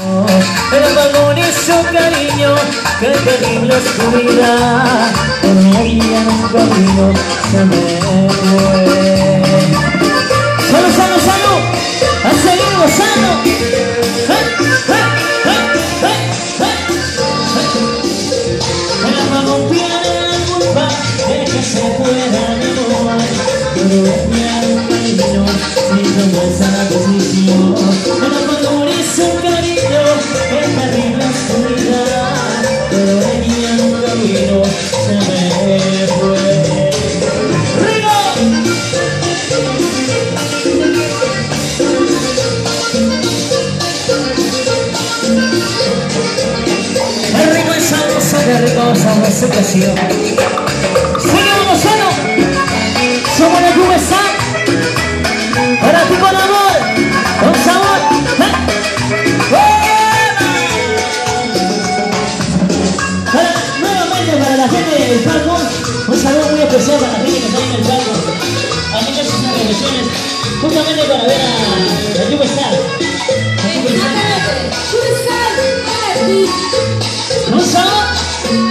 El y su cariño, qué terrible oscuridad en un camino se me fue. ¡Salud, salud, salud! ¡A seguir gozando! El vagón tiene la culpa de que se pueda Seguimos gozando. Somos la USA. Para ti con amor, con sabor. ¡Eh! Para, nuevamente para la gente del Falcon, un saludo muy especial para la gente que está en el. Aquí que sus transmisiones, justamente para ver a la. Un sabor.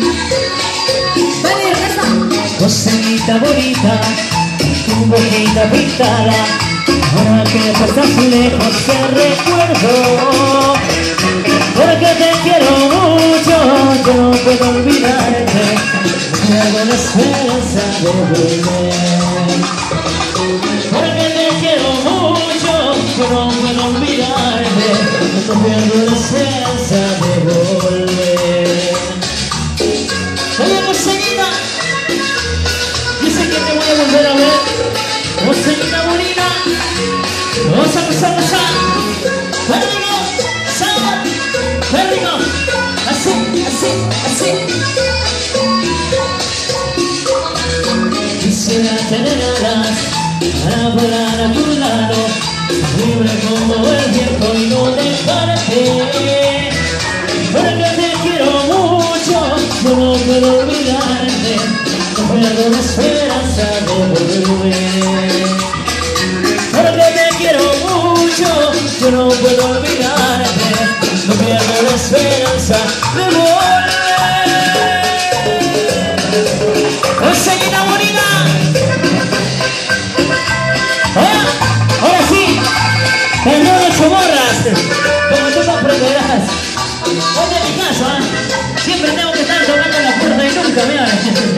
Coseñita bonita, tu boquita pintada, ahora que estás lejos te recuerdo. Porque te quiero mucho, yo no puedo olvidarte, pierdo la esperanza de volver. Porque te quiero mucho, yo no puedo olvidarte, pierdo la esperanza de volver. Oye, que te voy a volver a ver Joseñita bonita Vamos a pasar, pasar ¡Qué rico! ¡Sabor! ¡Qué rico! Así, así, así Quisiera tener alas Para volar a tu lado Libre como el viento y no dejarte Porque te quiero mucho no puedo olvidarte No pierdo la esperanza de puedo olvidarte No pierdo la esperanza de volver. Enseguida bonita Ahora, ahora sí. El modo chomorras Como tú comprenderás. Hoy de mi casa Siempre tengo que estar tocando la puerta y nunca me